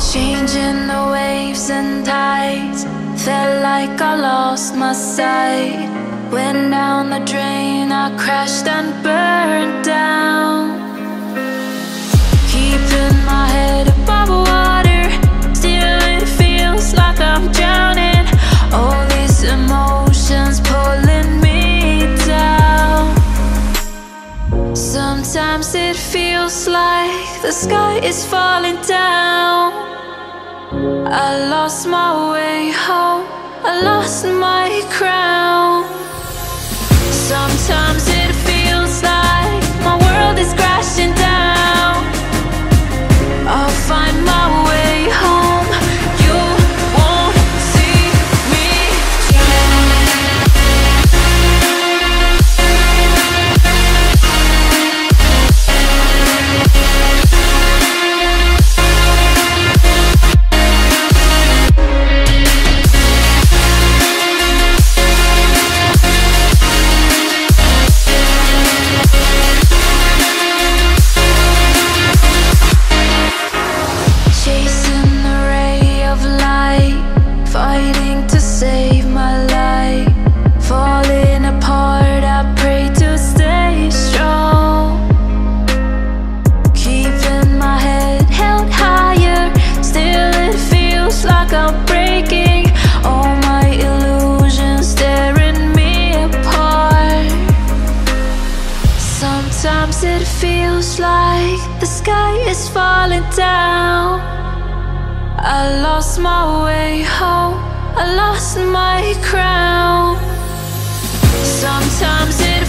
Changing the waves and tides. Felt like I lost my sight. Went down the drain, I crashed and burned down. Keeping my head above water. Still it feels like I'm drowning. All these emotions pulling me down. Sometimes it feels like the sky is falling down I lost my way It feels like the sky is falling down. I lost my way home, I lost my crown. Sometimes it